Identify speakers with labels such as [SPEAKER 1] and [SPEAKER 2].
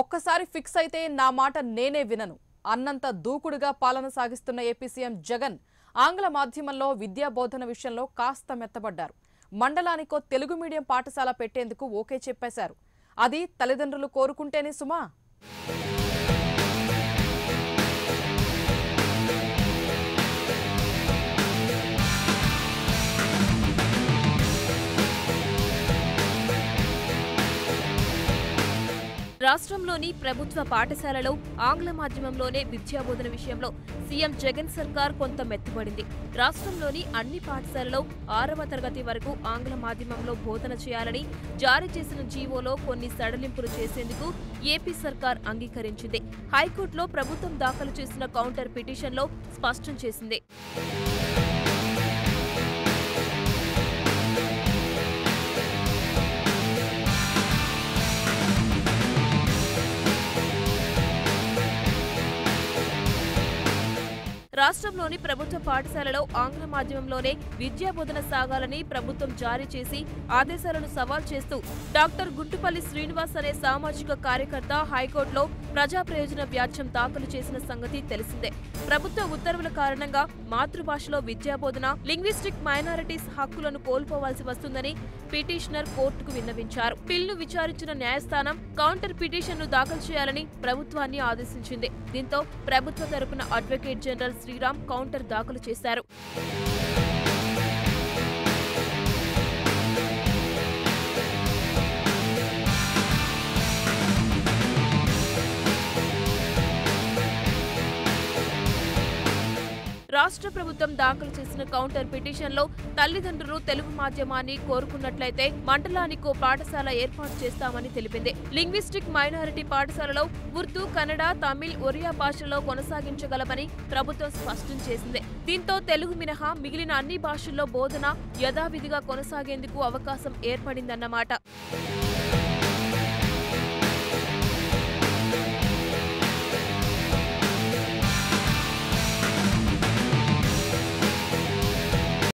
[SPEAKER 1] ఒక్కసారి ఫిక్స్ అయితే నా మాట నేనే వినను. అన్నంత దూకుడుగా పాలన సాగిస్తున్న ఏపీ సీఎం జగన్ ఆంగ్ల మాధ్యమంలో విద్యా బోధన విషయంలో కాస్త మెత్తబడ్డారు. మండలానికో తెలుగు మీడియం పాఠశాల పెట్టేందుకు ఓకే చెప్పేశారు. అది తల్లిదండ్రులు కోరుకుంటేనే సుమా?
[SPEAKER 2] రాష్ట్రంలోని ప్రభుత్వ పాఠశాలలో ఆంగ్ల మాధ్యమంలోనే విద్యాబోధన విషయంలో సీఎం జగన్ సర్కార్ కొంత మెత్తబడింది. రాష్ట్రంలోని అన్ని పాఠశాలలో ఆరవ తరగతి వరకు ఆంగ్ల మాధ్యమంలో బోధన చేయాలని జారీ చేసిన జీవోలో కొన్ని సడలింపులు చేసేందుకు ఏపీ సర్కార్ అంగీకరించింది. హైకోర్టులో ప్రభుత్వం దాఖలు చేసిన కౌంటర్ పిటిషన్లో స్పష్టం చేసింది. రాష్ట్రంలోని ప్రభుత్వ పాఠశాలలో ఆంగ్ల మాధ్యమంలోనే విద్యా బోధన సాగాలని ప్రభుత్వం జారీ చేసి ఆదేశాలను సవాల్ చేస్తూ డాక్టర్ గుంటుపల్లి శ్రీనివాస్ అనే సామాజిక కార్యకర్త హైకోర్టులో ప్రజా ప్రయోజన వ్యాజ్యం దాఖలు చేసిన సంగతి తెలిసిందే. ప్రభుత్వ ఉత్తర్వుల కారణంగా మాతృభాషలో విద్యా బోధన లింగ్విస్టిక్ మైనారిటీస్ హక్కులను కోల్పోవాల్సి వస్తుందని పిటిషనర్ కోర్టుకు విన్నవించారు. బిల్లు విచారించిన న్యాయస్థానం కౌంటర్ పిటిషన్ను దాఖలు చేయాలని ప్రభుత్వాన్ని ఆదేశించింది. దీంతో ప్రభుత్వ తరపున అడ్వకేట్ జనరల్ శ్రీరామ్ కౌంటర్ దాఖలు చేశారు. రాష్ట్ర ప్రభుత్వం దాఖలు చేసిన కౌంటర్ పిటిషన్లో తల్లిదండ్రులు తెలుగు మాధ్యమాన్ని కోరుకున్నట్లయితే మండలానికో పాఠశాల ఏర్పాటు చేస్తామని తెలిపింది. లింగ్విస్టిక్ మైనారిటీ పాఠశాలలో ఉర్దూ కన్నడ తమిళ్ ఒరియా భాషలో కొనసాగించగలమని ప్రభుత్వం స్పష్టం చేసింది. దీంతో తెలుగు మినహా మిగిలిన అన్ని భాషల్లో బోధన యథావిధిగా కొనసాగేందుకు అవకాశం ఏర్పడిందన్నమాట.